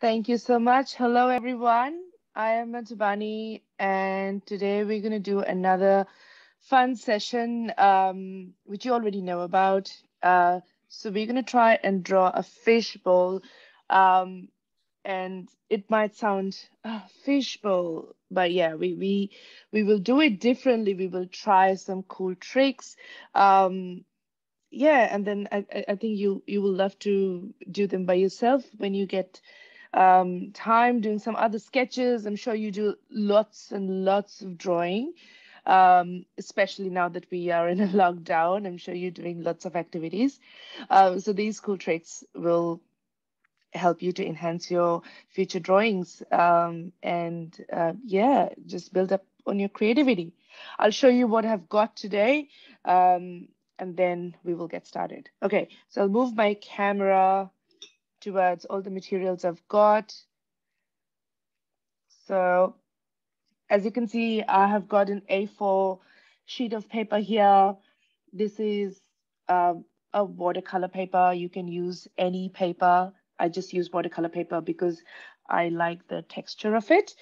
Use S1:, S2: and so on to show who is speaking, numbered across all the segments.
S1: Thank you so much. Hello, everyone. I am Madhubani, and today we're going to do another fun session, um, which you already know about. Uh, so we're going to try and draw a fishbowl. Um, and it might sound uh, fishbowl, but yeah, we, we, we will do it differently. We will try some cool tricks. Um, yeah, and then I, I think you, you will love to do them by yourself when you get um, time doing some other sketches. I'm sure you do lots and lots of drawing, um, especially now that we are in a lockdown. I'm sure you're doing lots of activities. Uh, so these cool tricks will help you to enhance your future drawings um, and uh, yeah, just build up on your creativity. I'll show you what I've got today um, and then we will get started. Okay, so I'll move my camera towards all the materials I've got. So as you can see, I have got an A4 sheet of paper here. This is um, a watercolor paper. You can use any paper. I just use watercolor paper because I like the texture of it.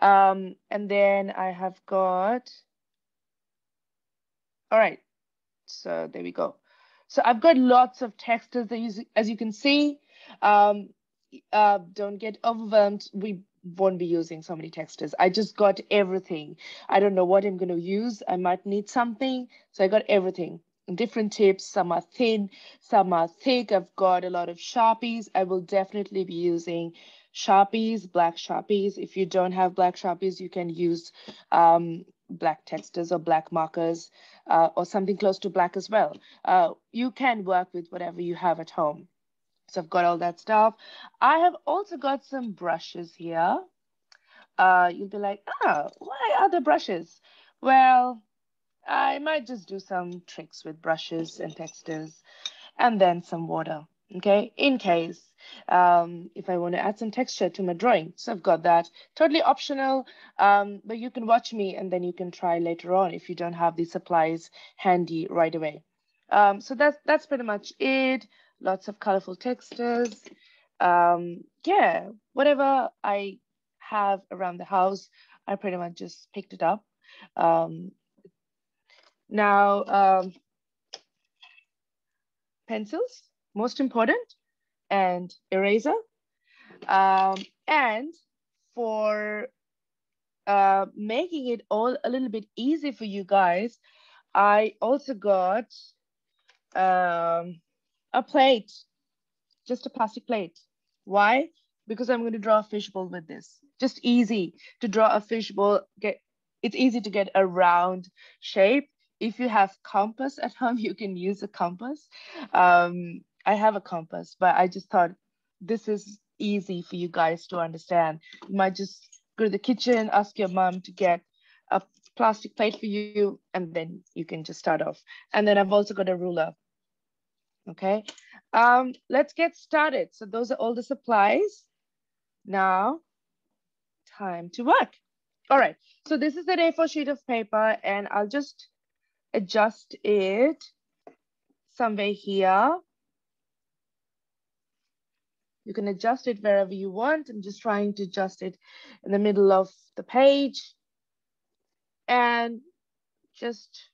S1: Um, and then I have got, all right, so there we go. So I've got lots of textures that you, as you can see, um, uh, don't get overwhelmed. We won't be using so many textures. I just got everything. I don't know what I'm going to use. I might need something. So I got everything. Different tips. Some are thin, some are thick. I've got a lot of Sharpies. I will definitely be using Sharpies, black Sharpies. If you don't have black Sharpies, you can use um, black textures or black markers uh, or something close to black as well. Uh, you can work with whatever you have at home. So I've got all that stuff. I have also got some brushes here. Uh, you'll be like, oh, why are the brushes? Well, I might just do some tricks with brushes and textures and then some water, okay? In case um, if I want to add some texture to my drawing. So I've got that. Totally optional, um, but you can watch me and then you can try later on if you don't have the supplies handy right away. Um, so that's, that's pretty much it lots of colorful textures. Um, yeah, whatever I have around the house, I pretty much just picked it up. Um, now, um, pencils, most important, and eraser. Um, and for uh, making it all a little bit easy for you guys, I also got um, a plate, just a plastic plate. Why? Because I'm going to draw a fishbowl with this. Just easy to draw a fishbowl. Get it's easy to get a round shape. If you have compass at home, you can use a compass. Um, I have a compass, but I just thought this is easy for you guys to understand. You might just go to the kitchen, ask your mom to get a plastic plate for you, and then you can just start off. And then I've also got a ruler okay? Um, let's get started. So those are all the supplies. Now, time to work. All right, so this is an A4 sheet of paper and I'll just adjust it somewhere here. You can adjust it wherever you want. I'm just trying to adjust it in the middle of the page. And just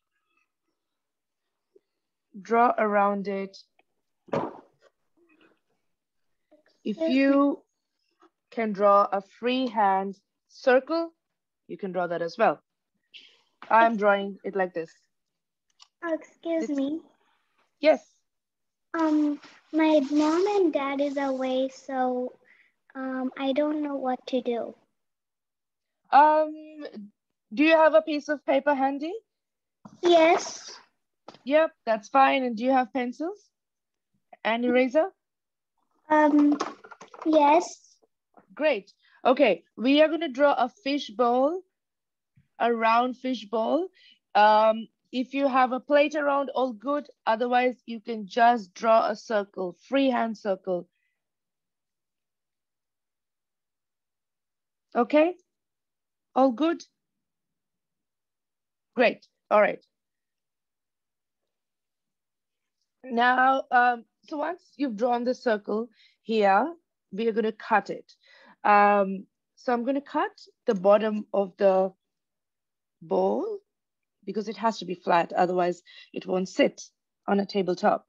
S1: draw around it. If you can draw a freehand circle, you can draw that as well. I'm drawing it like this.
S2: Oh, excuse it's, me.
S1: Yes.
S2: Um, my mom and dad is away, so um, I don't know what to do.
S1: Um, do you have a piece of paper handy?
S2: Yes.
S1: Yep, that's fine. And do you have pencils and eraser?
S2: Um, yes.
S1: Great. Okay, we are going to draw a fish bowl, a round fish bowl. Um, if you have a plate around, all good. Otherwise, you can just draw a circle, freehand circle. Okay, all good? Great, all right. Now, um, so once you've drawn the circle here, we are going to cut it. Um, so I'm going to cut the bottom of the bowl because it has to be flat, otherwise it won't sit on a tabletop.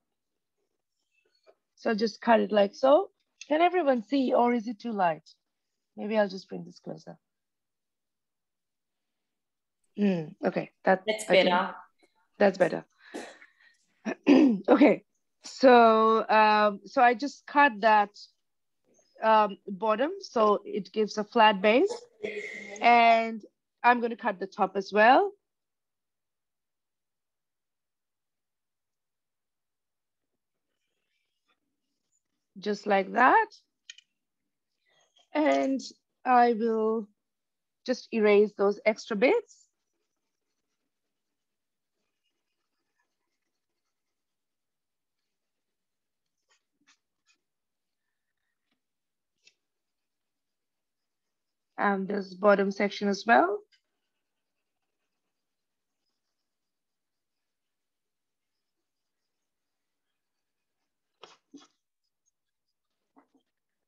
S1: So I'll just cut it like so. Can everyone see or is it too light? Maybe I'll just bring this closer. Mm, okay, that,
S3: that's better.
S1: That's better. okay, so um, so I just cut that um, bottom so it gives a flat base, and I'm going to cut the top as well. Just like that. And I will just erase those extra bits. And this bottom section as well.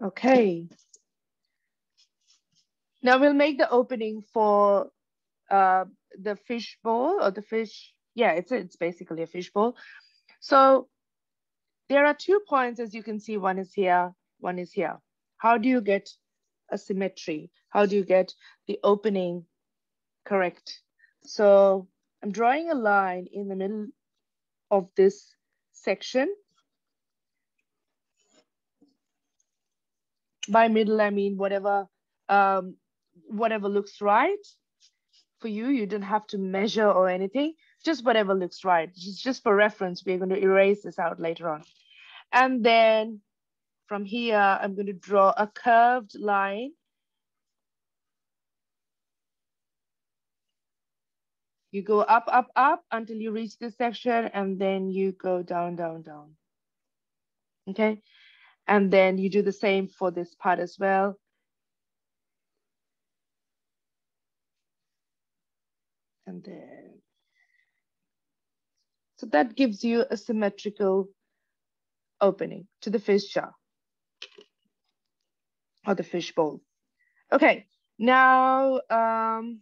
S1: Okay. Now we'll make the opening for uh, the fish bowl or the fish. Yeah, it's, it's basically a fish bowl. So there are two points, as you can see, one is here, one is here. How do you get a symmetry? How do you get the opening correct? So I'm drawing a line in the middle of this section. By middle, I mean whatever, um, whatever looks right for you. You don't have to measure or anything, just whatever looks right. Just, just for reference, we're going to erase this out later on. And then from here, I'm going to draw a curved line. You go up, up, up until you reach this section, and then you go down, down, down. Okay, and then you do the same for this part as well. And then, so that gives you a symmetrical opening to the fish jar or the fish bowl. Okay, now um,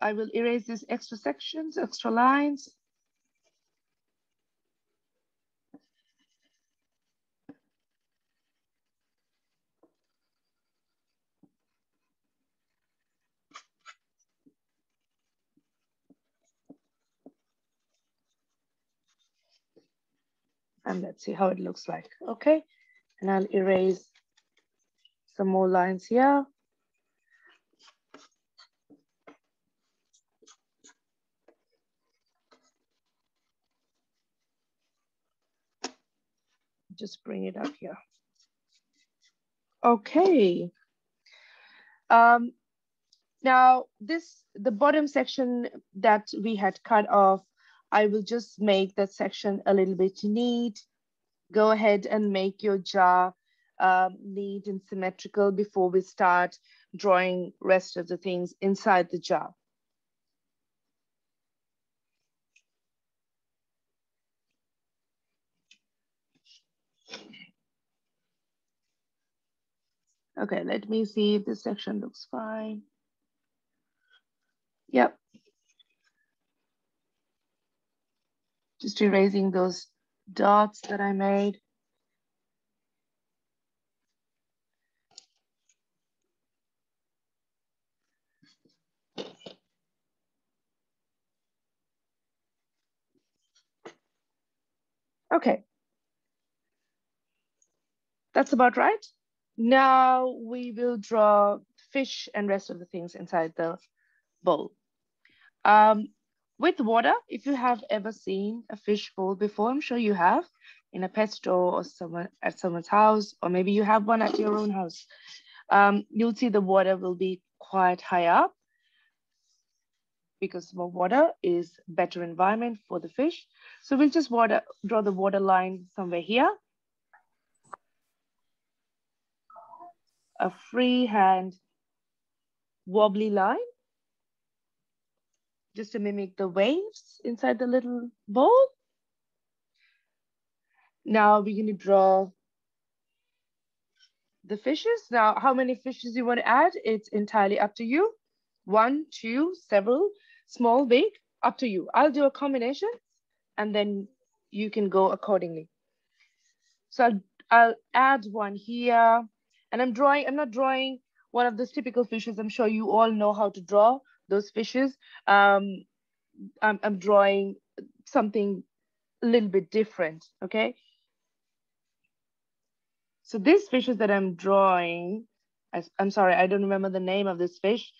S1: I will erase these extra sections, extra lines. And let's see how it looks like, okay? And I'll erase some more lines here. Just bring it up here. Okay. Um, now this, the bottom section that we had cut off, I will just make that section a little bit neat go ahead and make your jar um, neat and symmetrical before we start drawing rest of the things inside the jar. Okay, let me see if this section looks fine. Yep. Just erasing those dots that I made. Okay. That's about right. Now we will draw fish and rest of the things inside the bowl. Um, with water, if you have ever seen a fish bowl before, I'm sure you have in a pet store or someone at someone's house, or maybe you have one at your own house. Um, you'll see the water will be quite high up because more water is better environment for the fish. So we'll just water, draw the water line somewhere here. A freehand wobbly line just to mimic the waves inside the little bowl. Now we're going to draw the fishes. Now, how many fishes you want to add? It's entirely up to you. One, two, several, small, big, up to you. I'll do a combination and then you can go accordingly. So I'll, I'll add one here and I'm drawing, I'm not drawing one of those typical fishes. I'm sure you all know how to draw those fishes. Um, I'm, I'm drawing something a little bit different, okay? So these fishes that I'm drawing, I, I'm sorry, I don't remember the name of this fish.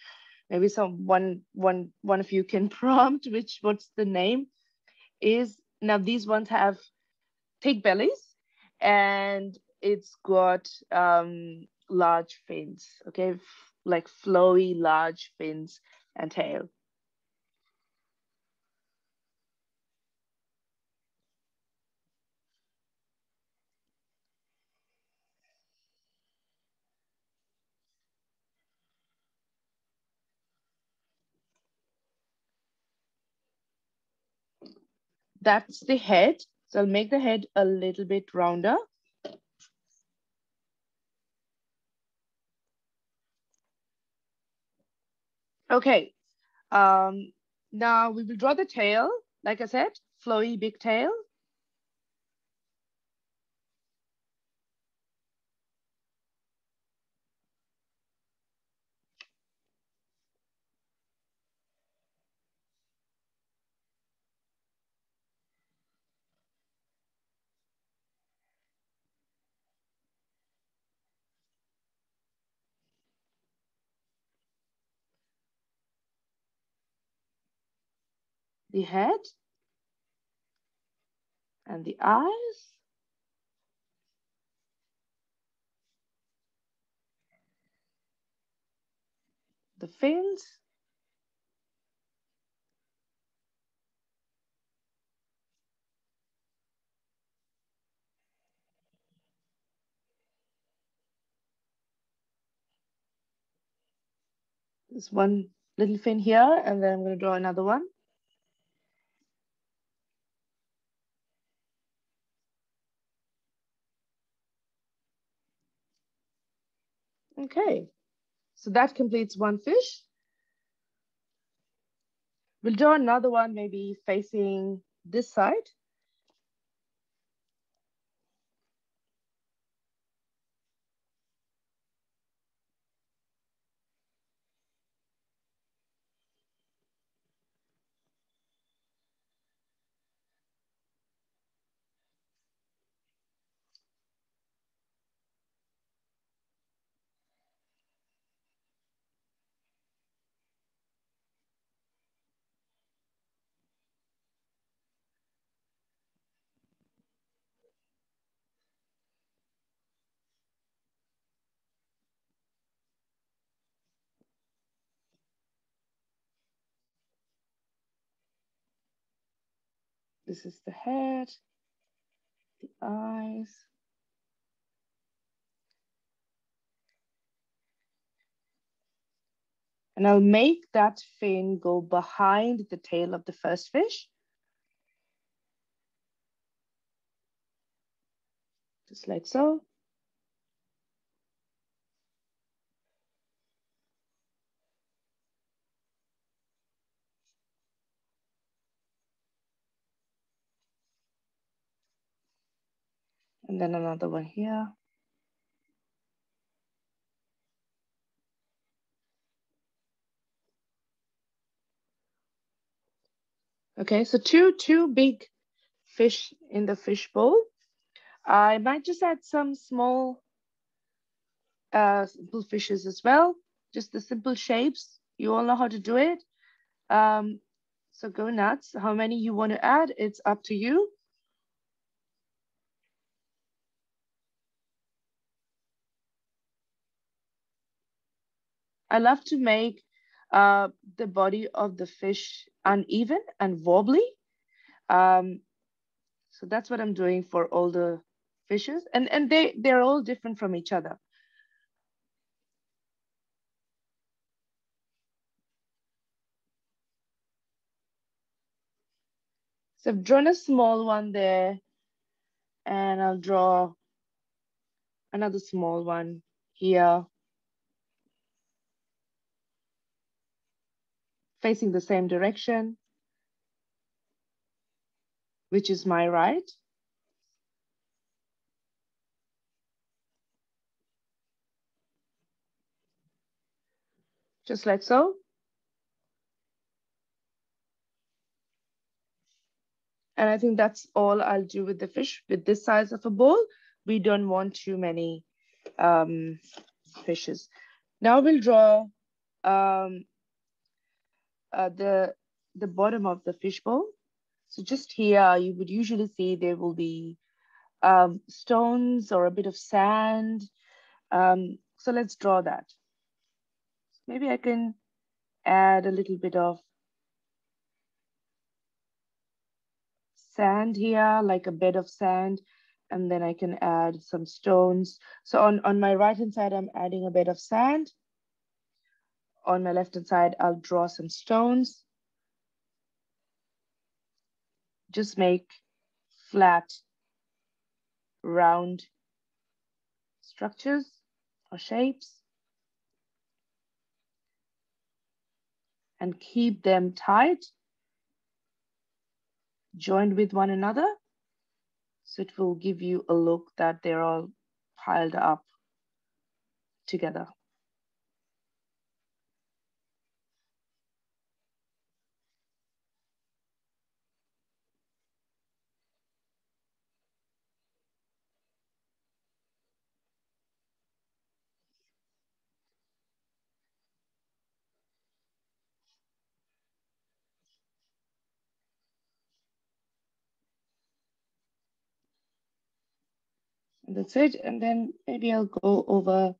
S1: Maybe some one one one of you can prompt which what's the name is. Now these ones have thick bellies and it's got um, large fins, okay? like flowy, large fins and tail. That's the head. So I'll make the head a little bit rounder. Okay, um, now we will draw the tail. Like I said, flowy big tail. The head and the eyes. The fins. There's one little fin here, and then I'm going to draw another one. Okay, so that completes one fish. We'll draw another one maybe facing this side. This is the head, the eyes. And I'll make that fin go behind the tail of the first fish. Just like so. And then another one here. Okay, so two, two big fish in the fish bowl. I might just add some small uh, simple fishes as well, just the simple shapes. You all know how to do it. Um, so go nuts. How many you want to add, it's up to you. I love to make uh, the body of the fish uneven and wobbly. Um, so that's what I'm doing for all the fishes. And, and they, they're all different from each other. So I've drawn a small one there and I'll draw another small one here, facing the same direction, which is my right. Just like so. And I think that's all I'll do with the fish with this size of a bowl. We don't want too many um, fishes. Now we'll draw um, uh, the, the bottom of the fishbowl. So just here, you would usually see there will be um, stones or a bit of sand. Um, so let's draw that. Maybe I can add a little bit of sand here, like a bed of sand, and then I can add some stones. So on, on my right hand side, I'm adding a bed of sand. On my left hand side, I'll draw some stones. Just make flat, round structures or shapes. And keep them tight joined with one another. So it will give you a look that they're all piled up together. That's it. And then maybe I'll go over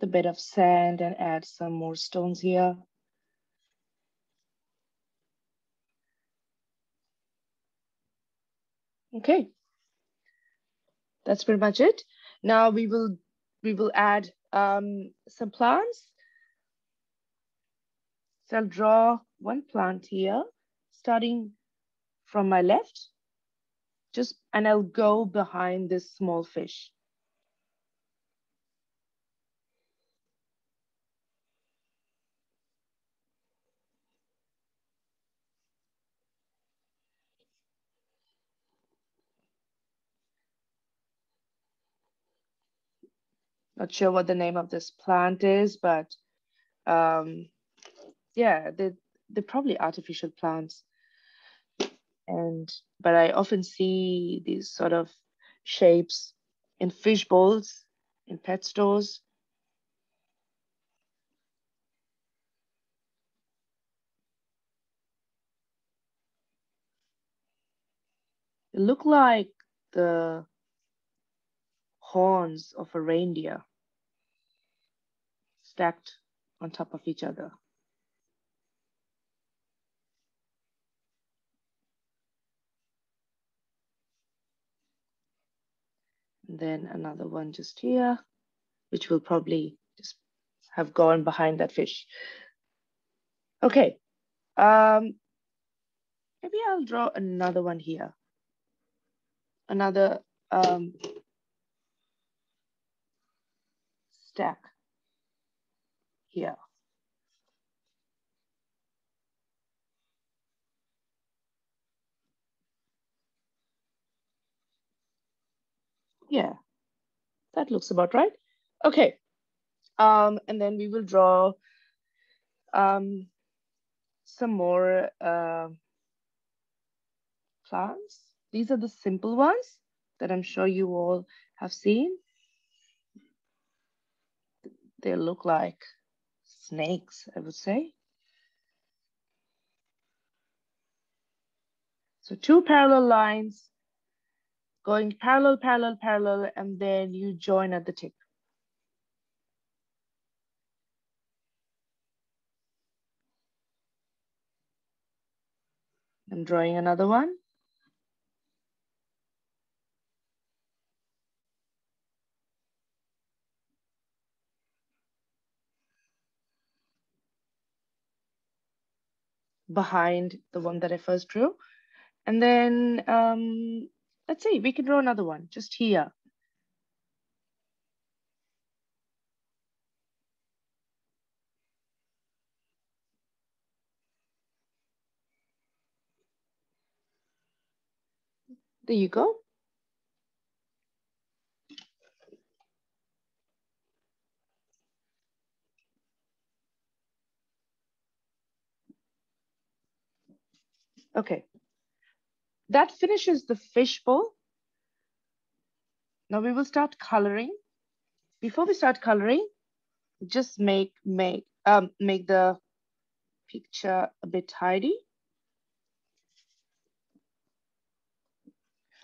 S1: the bed of sand and add some more stones here. Okay, that's pretty much it. Now we will we will add um, some plants. So I'll draw one plant here, starting from my left just, and I'll go behind this small fish. Not sure what the name of this plant is, but um, yeah, they, they're probably artificial plants and but I often see these sort of shapes in fish bowls in pet stores. They look like the horns of a reindeer stacked on top of each other. Then another one just here, which will probably just have gone behind that fish. Okay, um, maybe I'll draw another one here. Another um, stack here. Yeah, that looks about right. Okay, um, and then we will draw um, some more uh, plants. These are the simple ones that I'm sure you all have seen. They look like snakes, I would say. So two parallel lines going parallel, parallel, parallel, and then you join at the tip. I'm drawing another one. behind the one that I first drew. And then um, Let's see, we can draw another one just here. There you go. Okay, that finishes the fishbowl. Now we will start coloring. Before we start coloring, just make make um make the picture a bit tidy.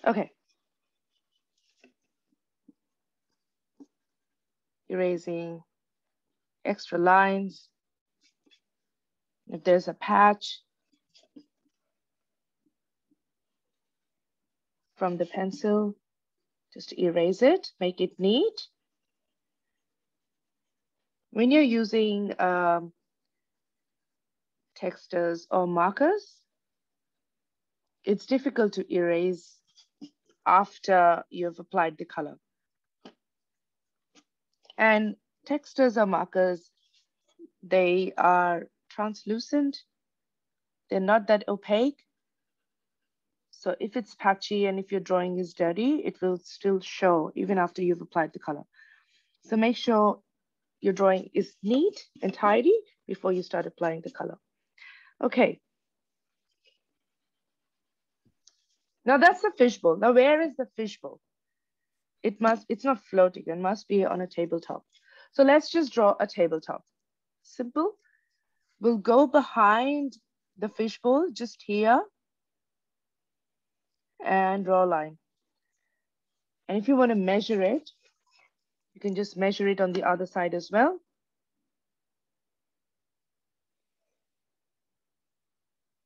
S1: Okay. Erasing extra lines. If there's a patch, from the pencil, just erase it, make it neat. When you're using um, textures or markers, it's difficult to erase after you've applied the color. And textures or markers, they are translucent. They're not that opaque. So if it's patchy and if your drawing is dirty, it will still show even after you've applied the color. So make sure your drawing is neat and tidy before you start applying the color. Okay. Now that's the fishbowl. Now where is the fishbowl? It must, it's not floating, it must be on a tabletop. So let's just draw a tabletop. Simple. We'll go behind the fishbowl just here and draw a line. And if you want to measure it, you can just measure it on the other side as well.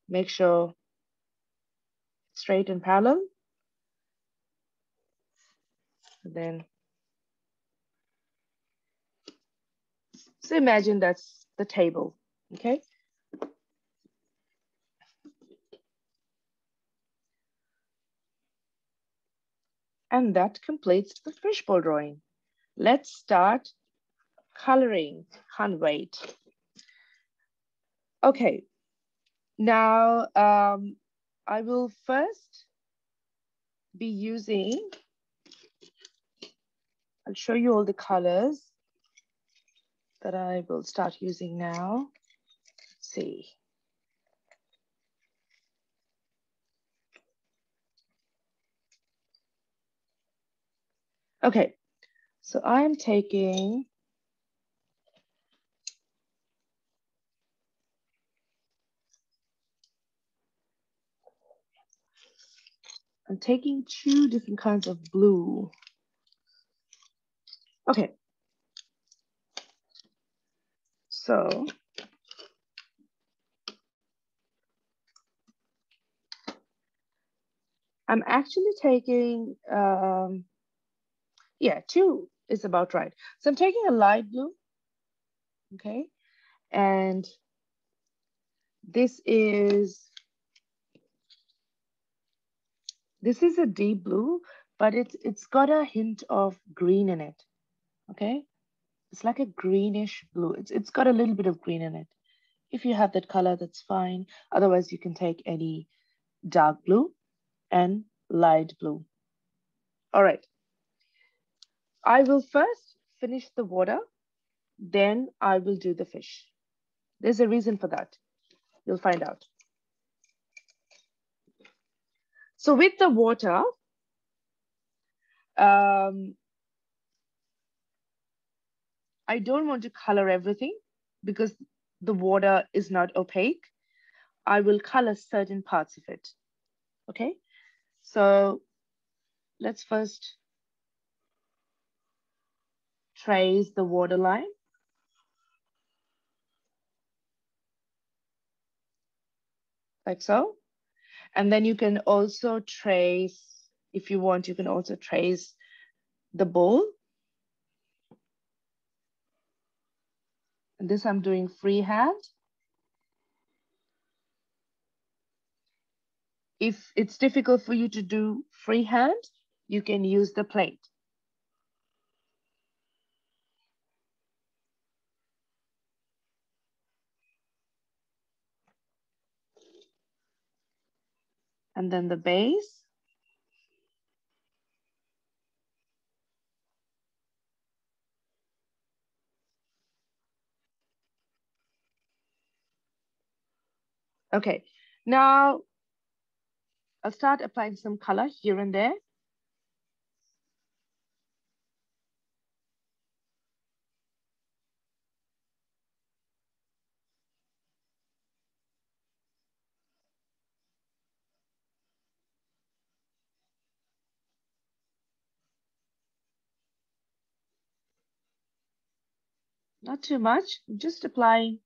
S1: Make sure straight and parallel. And then, so imagine that's the table, okay? And that completes the fishbowl drawing. Let's start coloring. Can't wait. Okay, now um, I will first be using, I'll show you all the colors that I will start using now. Let's see. Okay, so I'm taking I'm taking two different kinds of blue. Okay. So I'm actually taking um, yeah, two is about right. So I'm taking a light blue, okay? And this is, this is a deep blue, but it's, it's got a hint of green in it, okay? It's like a greenish blue. It's, it's got a little bit of green in it. If you have that color, that's fine. Otherwise, you can take any dark blue and light blue. All right. I will first finish the water, then I will do the fish. There's a reason for that. You'll find out. So with the water, um, I don't want to color everything because the water is not opaque. I will color certain parts of it. Okay, so let's first trace the waterline. Like so. And then you can also trace, if you want, you can also trace the bowl. And this I'm doing freehand. If it's difficult for you to do freehand, you can use the plate. and then the base. Okay, now I'll start applying some color here and there. Not too much, just applying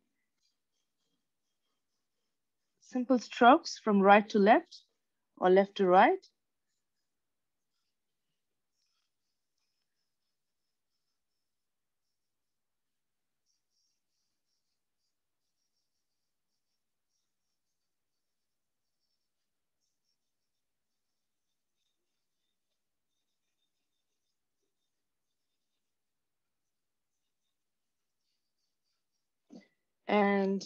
S1: simple strokes from right to left or left to right. And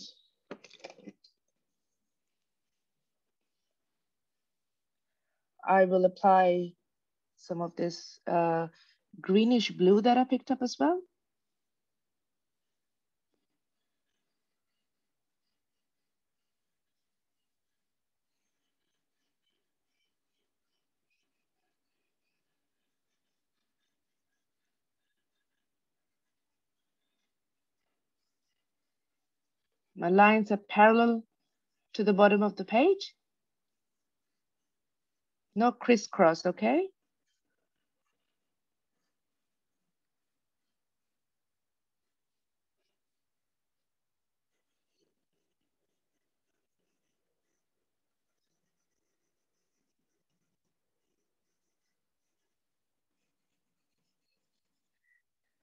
S1: I will apply some of this uh, greenish blue that I picked up as well. My lines are parallel to the bottom of the page. No crisscross, okay?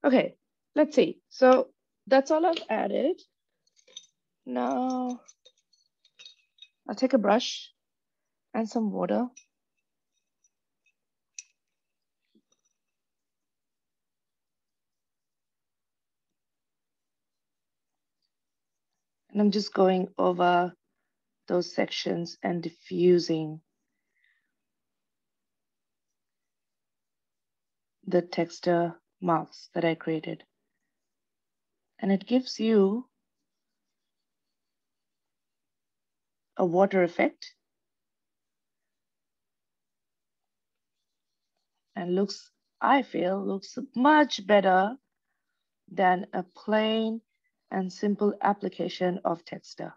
S1: Okay, let's see. So that's all I've added. Now I'll take a brush and some water. And I'm just going over those sections and diffusing the texture marks that I created. And it gives you a water effect and looks, I feel, looks much better than a plain and simple application of texture.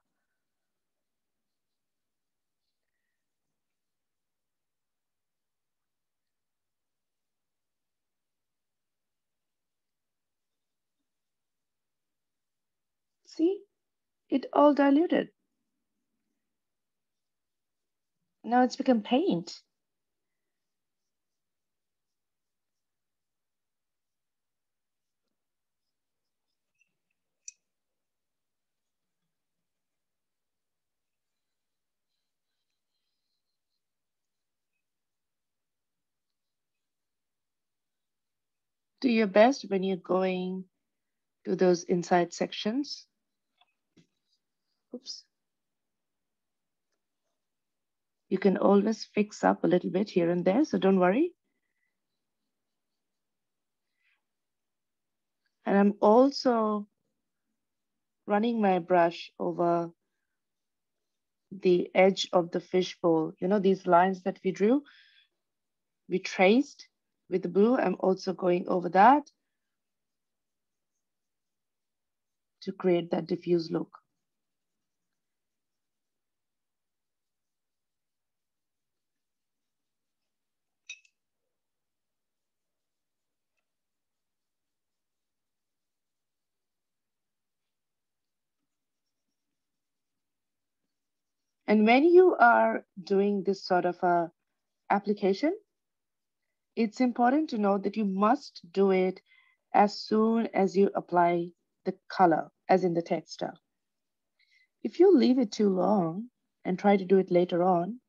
S1: See, it all diluted. Now it's become paint. Do your best when you're going to those inside sections. Oops. You can always fix up a little bit here and there, so don't worry. And I'm also running my brush over the edge of the fishbowl. You know, these lines that we drew, we traced with the blue. I'm also going over that to create that diffuse look. And when you are doing this sort of a application, it's important to know that you must do it as soon as you apply the color, as in the texture. If you leave it too long and try to do it later on,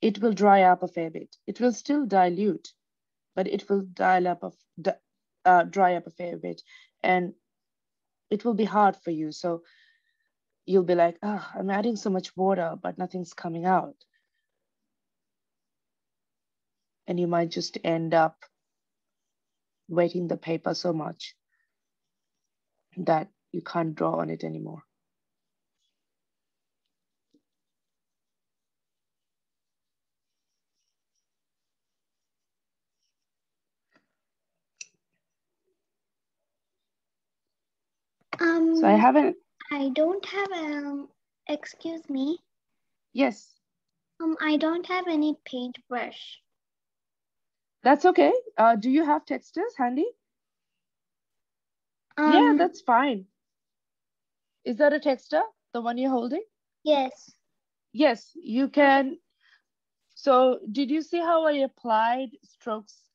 S1: it will dry up a fair bit. It will still dilute, but it will dial up of uh, dry up a fair bit, and it will be hard for you. So you'll be like, ah, oh, I'm adding so much water, but nothing's coming out. And you might just end up wetting the paper so much that you can't draw on it anymore.
S2: Um,
S1: so I um, haven't
S2: I don't have um. Excuse me.
S1: yes,
S2: Um, I don't have any paintbrush.
S1: that's okay. Uh, do you have textas handy?
S2: Um,
S1: yeah, that's fine. Is that a texta, the one you're holding?
S2: yes.
S1: Yes, you can. So did you see how I applied strokes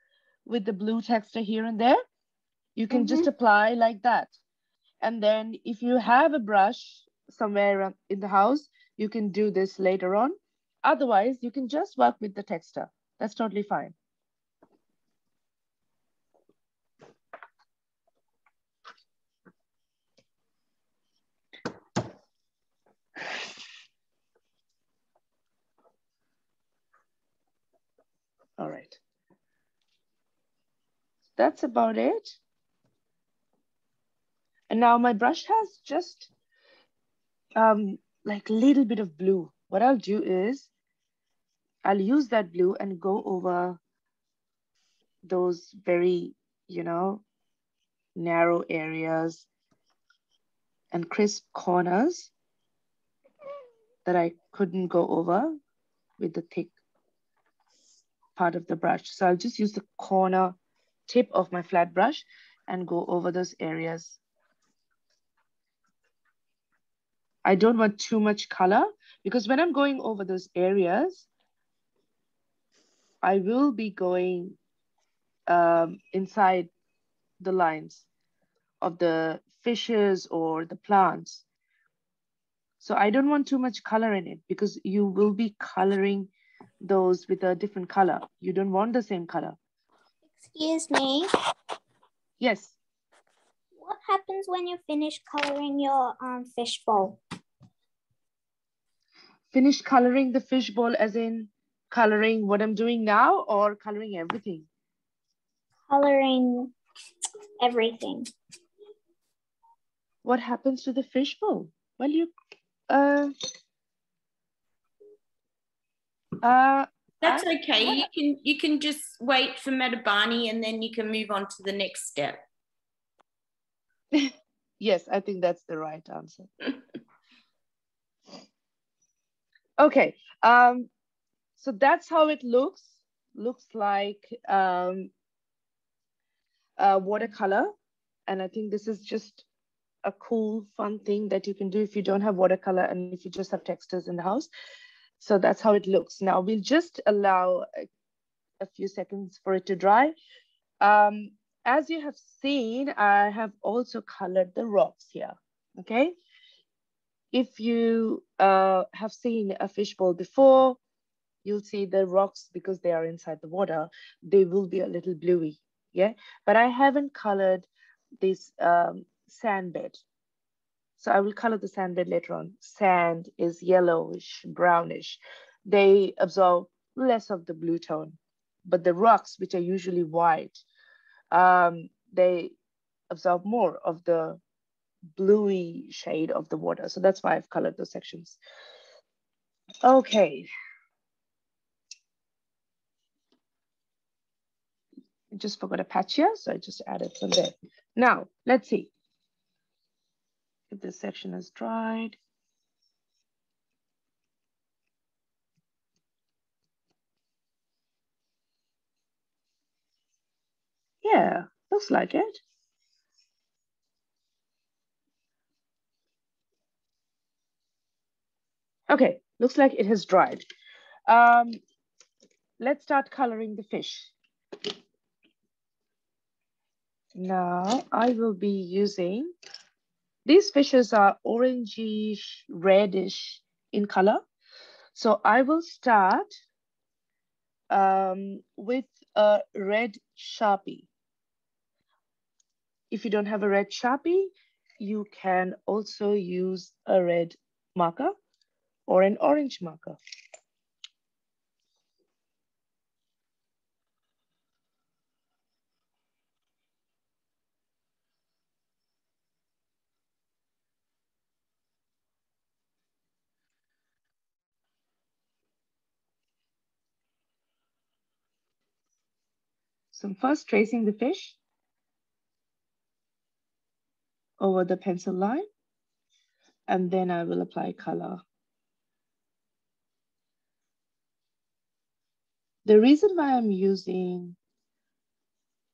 S1: with the blue texta here and there? You can just apply like that. And then if you have a brush somewhere in the house, you can do this later on. Otherwise, you can just work with the texta. That's totally fine. All right. That's about it. And now my brush has just um, like a little bit of blue. What I'll do is I'll use that blue and go over those very, you know, narrow areas and crisp corners that I couldn't go over with the thick part of the brush. So I'll just use the corner tip of my flat brush and go over those areas. I don't want too much color because when I'm going over those areas, I will be going um, inside the lines of the fishes or the plants. So I don't want too much color in it because you will be coloring those with a different color. You don't want the same color.
S3: Excuse me.
S1: Yes.
S3: What happens when you finish coloring your um fish bowl?
S1: Finish coloring the fishbowl as in coloring what I'm doing now or coloring everything?
S3: Coloring everything.
S1: What happens to the fishbowl? Well, you, uh, uh,
S4: That's okay. You can you can just wait for Madhubani and then you can move on to the next step.
S1: Yes, I think that's the right answer. okay, um, so that's how it looks. Looks like um, uh, watercolor. And I think this is just a cool, fun thing that you can do if you don't have watercolor and if you just have textas in the house. So that's how it looks. Now we'll just allow a, a few seconds for it to dry. Um, as you have seen, I have also colored the rocks here, okay? If you uh, have seen a fishbowl before, you'll see the rocks, because they are inside the water, they will be a little bluey, yeah? But I haven't colored this um, sand bed. So I will color the sand bed later on. Sand is yellowish, brownish. They absorb less of the blue tone, but the rocks, which are usually white, um, they absorb more of the bluey shade of the water. So that's why I've colored those sections. Okay. I just forgot a patch here, so I just added some there. Now, let's see if this section is dried. Yeah, looks like it. Okay, looks like it has dried. Um, let's start coloring the fish. Now I will be using, these fishes are orangish, reddish in color. So I will start um, with a red Sharpie. If you don't have a red Sharpie, you can also use a red marker or an orange marker. So first tracing the fish over the pencil line and then I will apply color. The reason why I'm using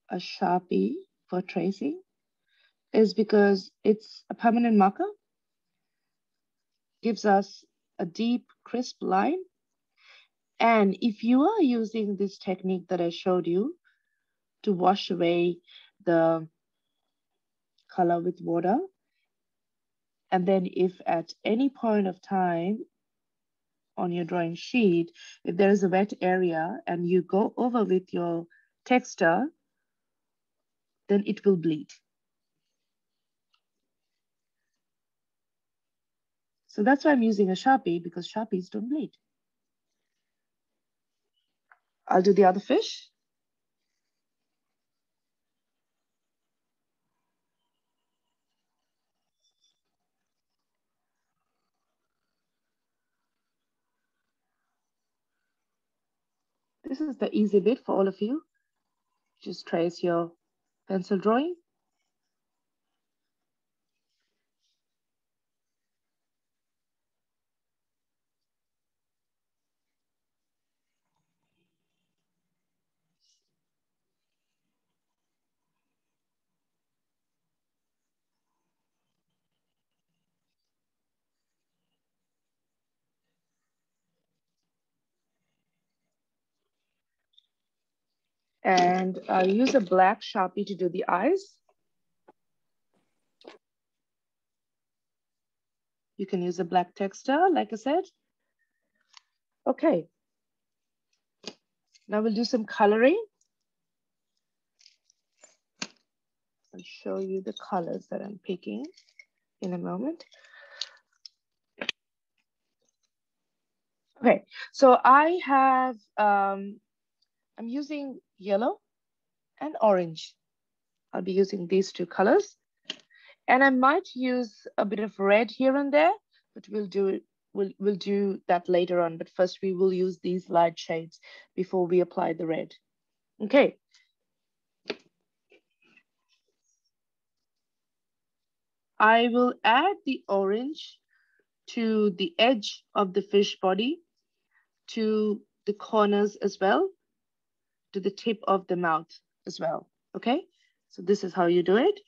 S1: a Sharpie for tracing is because it's a permanent marker, gives us a deep, crisp line. And if you are using this technique that I showed you to wash away the color with water, and then if at any point of time on your drawing sheet, if there is a wet area and you go over with your texta, then it will bleed. So that's why I'm using a Sharpie because Sharpies don't bleed. I'll do the other fish. This is the easy bit for all of you. Just trace your pencil drawing. And I'll use a black Sharpie to do the eyes. You can use a black texta, like I said. Okay. Now we'll do some coloring. I'll show you the colors that I'm picking in a moment. Okay, so I have, um, I'm using yellow and orange. I'll be using these two colors. And I might use a bit of red here and there, but we'll do it. We'll, we'll do that later on, but first we will use these light shades before we apply the red. Okay. I will add the orange to the edge of the fish body, to the corners as well, to the tip of the mouth as well, okay? So this is how you do it.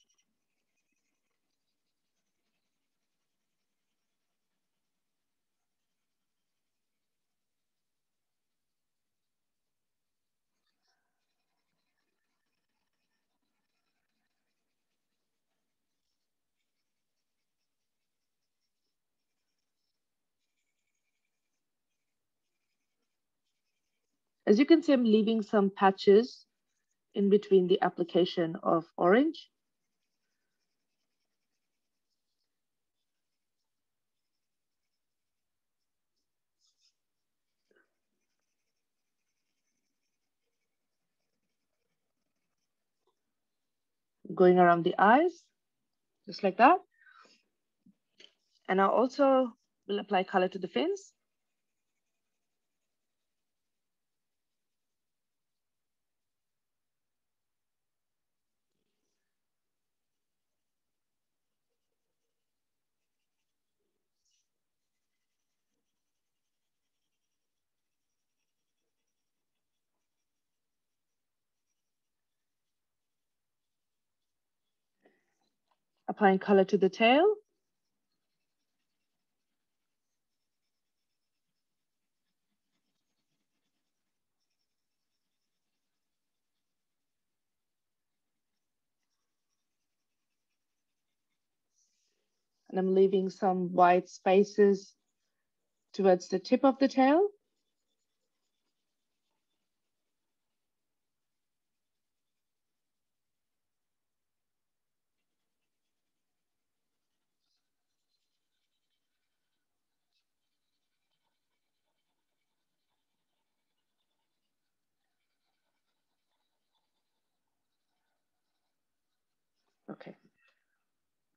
S1: As you can see, I'm leaving some patches in between the application of orange. Going around the eyes, just like that. And I also will apply color to the fins. Applying color to the tail. And I'm leaving some white spaces towards the tip of the tail.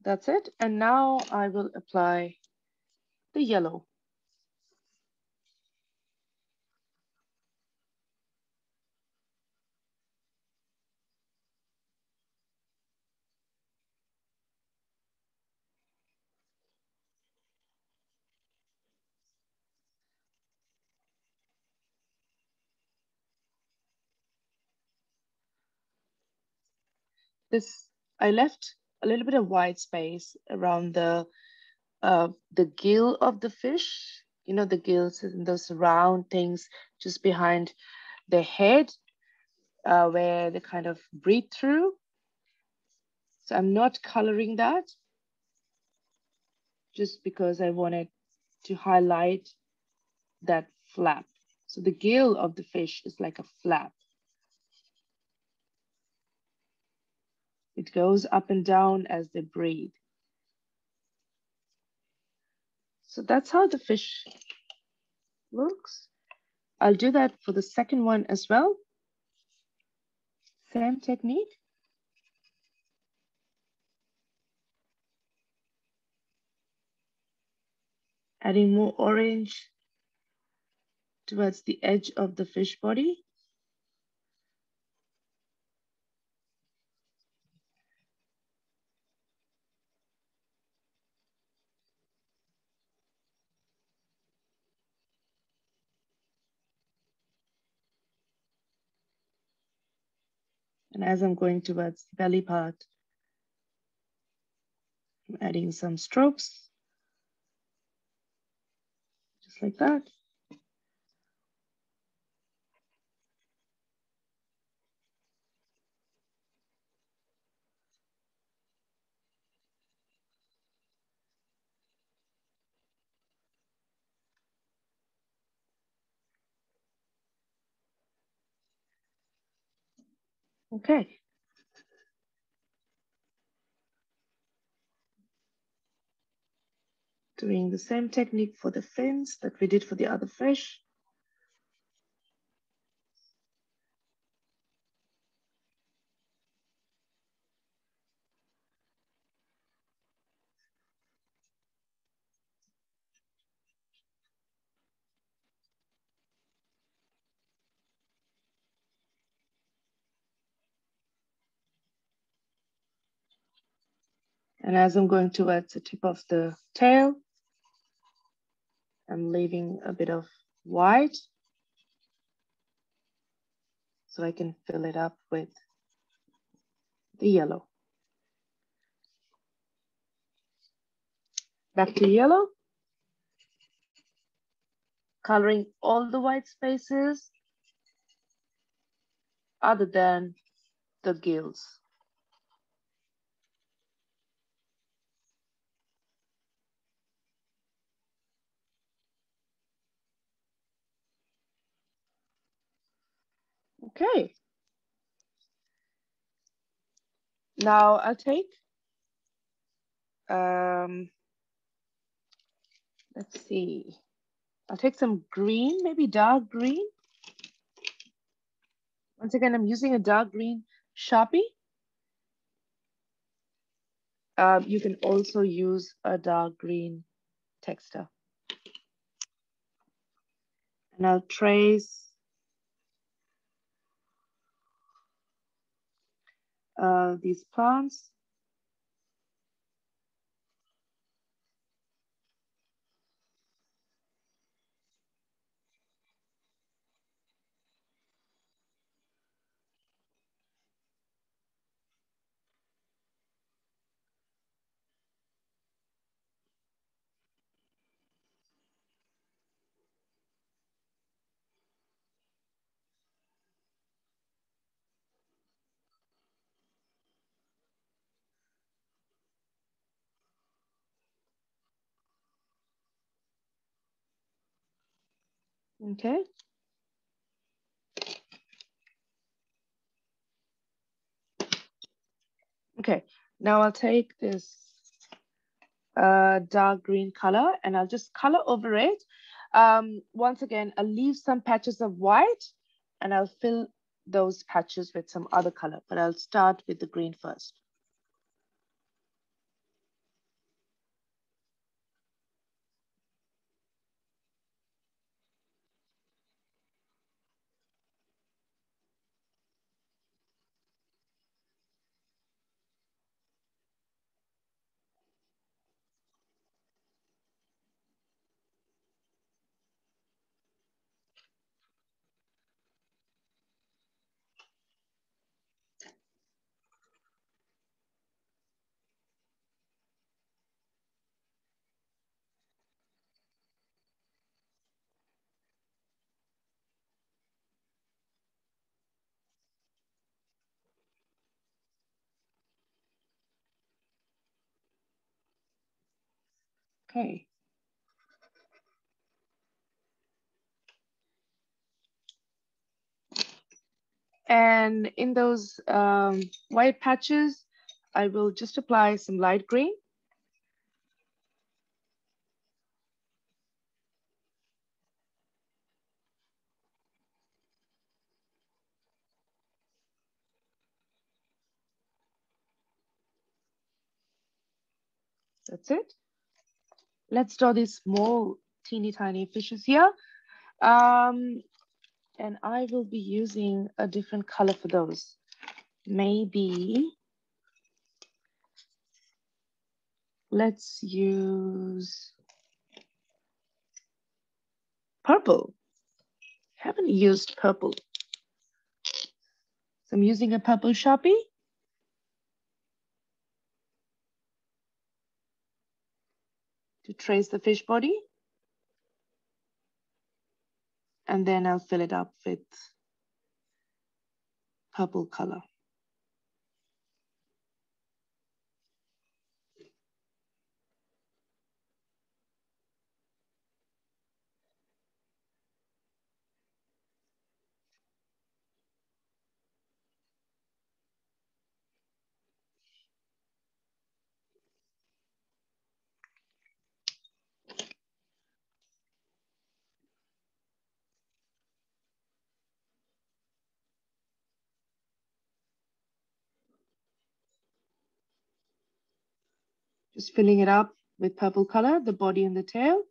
S1: That's it. And now I will apply the yellow. This I left a little bit of white space around the uh, the gill of the fish. You know, the gills and those round things just behind the head uh, where they kind of breathe through. So I'm not coloring that just because I wanted to highlight that flap. So the gill of the fish is like a flap. It goes up and down as they breathe. So that's how the fish looks. I'll do that for the second one as well. Same technique. Adding more orange towards the edge of the fish body. And as I'm going towards the belly part, I'm adding some strokes, just like that. Okay. Doing the same technique for the fins that we did for the other fish. And as I'm going towards the tip of the tail, I'm leaving a bit of white so I can fill it up with the yellow. Back to yellow. Coloring all the white spaces other than the gills. Okay. Now I'll take, um, let's see, I'll take some green, maybe dark green. Once again, I'm using a dark green Sharpie. Uh, you can also use a dark green texta. And I'll trace Uh, these plants. Okay. Okay, now I'll take this uh, dark green color and I'll just color over it. Um, once again, I'll leave some patches of white and I'll fill those patches with some other color, but I'll start with the green first. Okay. And in those um, white patches, I will just apply some light green. That's it. Let's draw these small, teeny tiny fishes here. Um, and I will be using a different color for those. Maybe, let's use purple. Haven't used purple. So I'm using a purple Sharpie. To trace the fish body. And then I'll fill it up with purple color. Just filling it up with purple color, the body and the tail.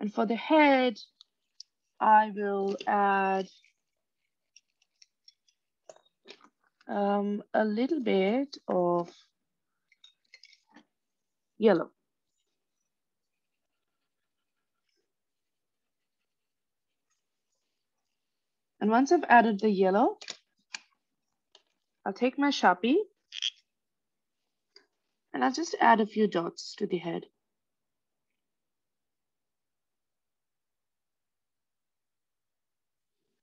S1: And for the head, I will add um, a little bit of yellow. And once I've added the yellow, I'll take my Sharpie and I'll just add a few dots to the head.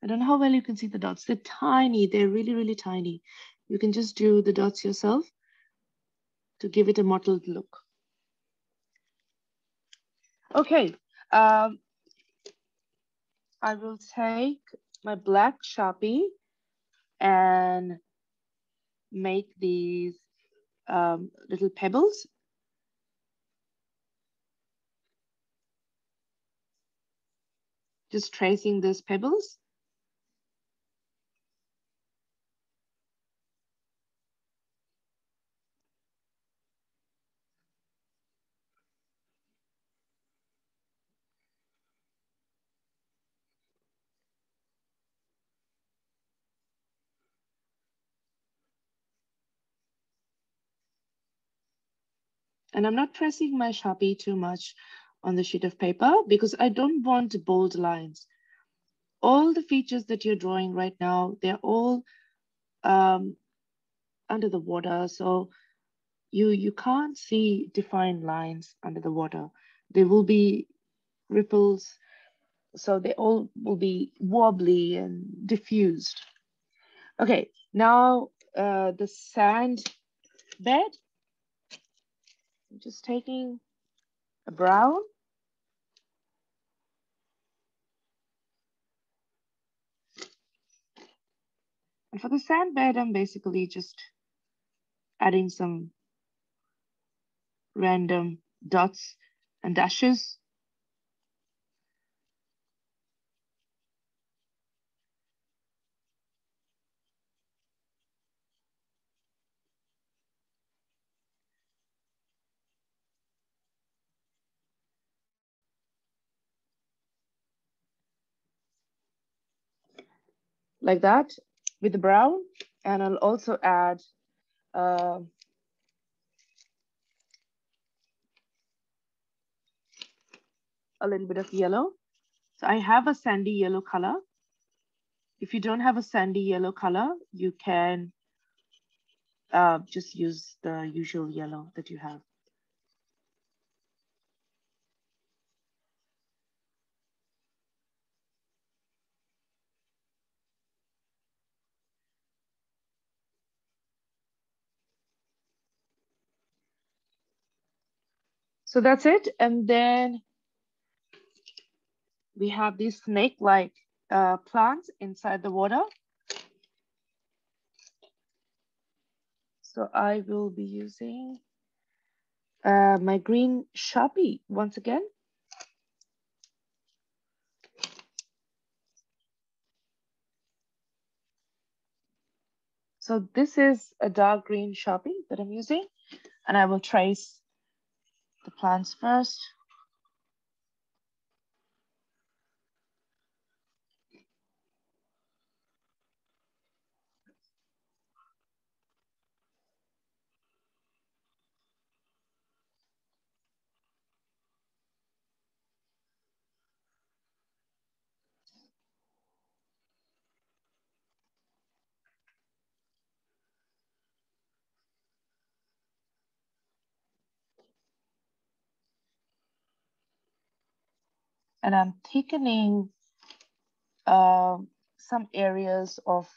S1: I don't know how well you can see the dots. They're tiny, they're really, really tiny. You can just do the dots yourself to give it a mottled look. Okay, um, I will take my black Sharpie and make these um, little pebbles. Just tracing those pebbles. And I'm not pressing my Sharpie too much on the sheet of paper because I don't want bold lines. All the features that you're drawing right now, they're all um, under the water. So you, you can't see defined lines under the water. There will be ripples. So they all will be wobbly and diffused. Okay, now uh, the sand bed. I'm just taking a brown. And for the sand bed, I'm basically just adding some random dots and dashes. Like that with the brown. And I'll also add uh, a little bit of yellow. So I have a sandy yellow color. If you don't have a sandy yellow color, you can uh, just use the usual yellow that you have. So that's it. And then we have these snake-like uh, plants inside the water. So I will be using uh, my green Sharpie once again. So this is a dark green Sharpie that I'm using, and I will trace the plants first. And I'm thickening uh, some areas of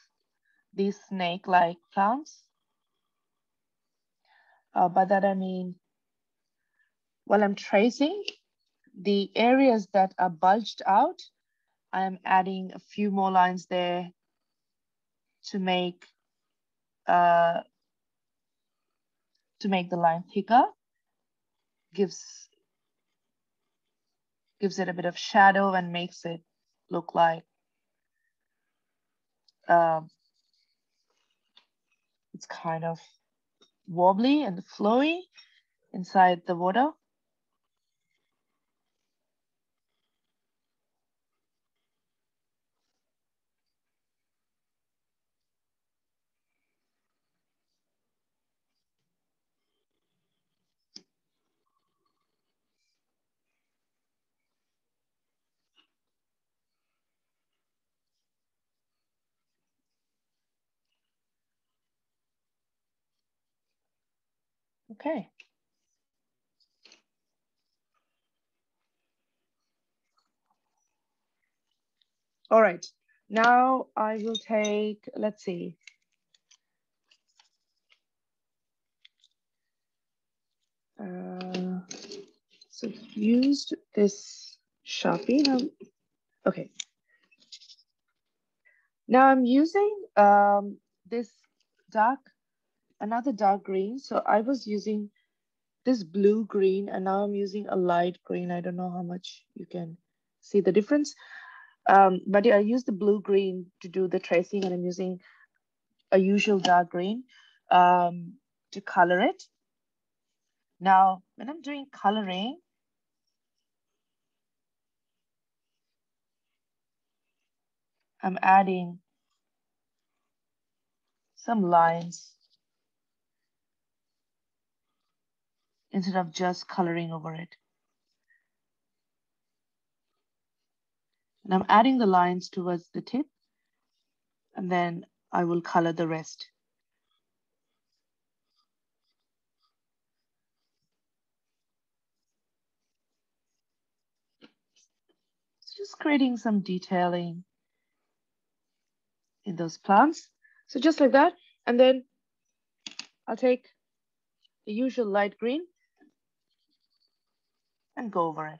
S1: these snake-like plants. Uh, by that I mean, while I'm tracing, the areas that are bulged out, I am adding a few more lines there to make uh, to make the line thicker. Gives gives it a bit of shadow and makes it look like um, it's kind of wobbly and flowy inside the water. Okay. All right, now I will take, let's see. Uh, so used this Sharpie now. Okay. Now I'm using um, this dark another dark green. So I was using this blue green and now I'm using a light green. I don't know how much you can see the difference. Um, but I use the blue green to do the tracing and I'm using a usual dark green um, to color it. Now, when I'm doing coloring, I'm adding some lines instead of just coloring over it. And I'm adding the lines towards the tip and then I will color the rest. So just creating some detailing in those plants. So just like that. And then I'll take the usual light green and go over it.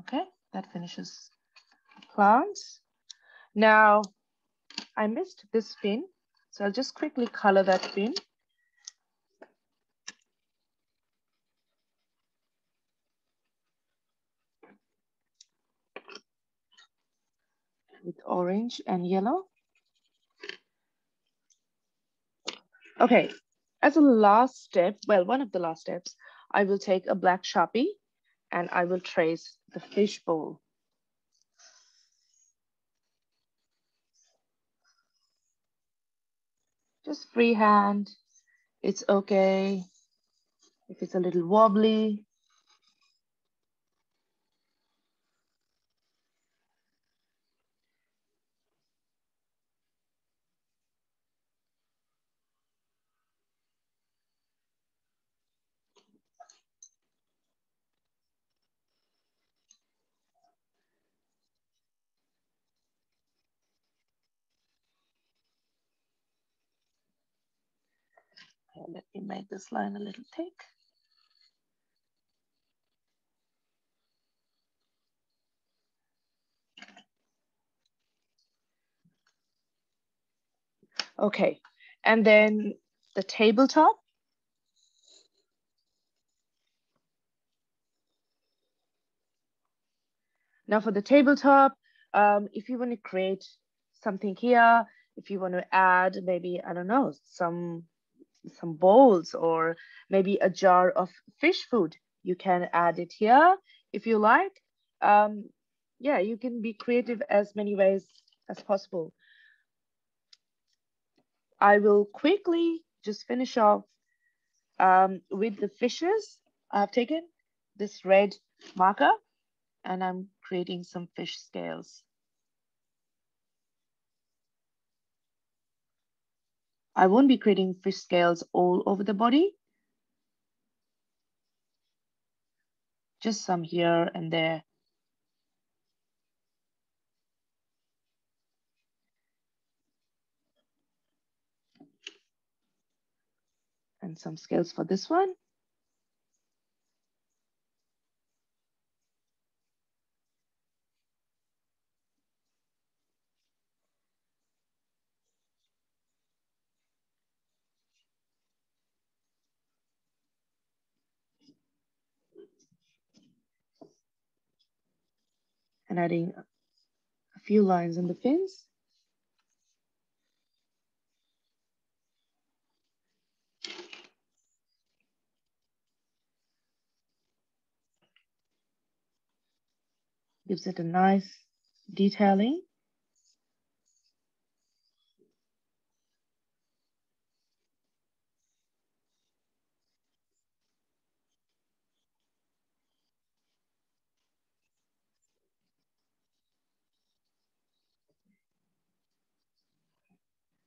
S1: Okay, that finishes plants. Now, I missed this fin, so I'll just quickly color that fin. With orange and yellow. Okay, as a last step, well, one of the last steps, I will take a black Sharpie and I will trace the fishbowl. Just freehand, it's okay. If it's a little wobbly, Okay, let me make this line a little thick. Okay, and then the tabletop. Now for the tabletop, um, if you want to create something here, if you want to add maybe, I don't know, some, some bowls or maybe a jar of fish food, you can add it here if you like. Um, yeah, you can be creative as many ways as possible. I will quickly just finish off um, with the fishes. I've taken this red marker and I'm creating some fish scales. I won't be creating fish scales all over the body. Just some here and there. And some scales for this one. Adding a few lines on the fins. Gives it a nice detailing.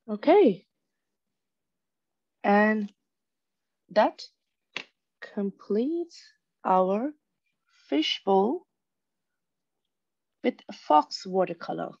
S1: Okay. And that completes our fishbowl with fox watercolor.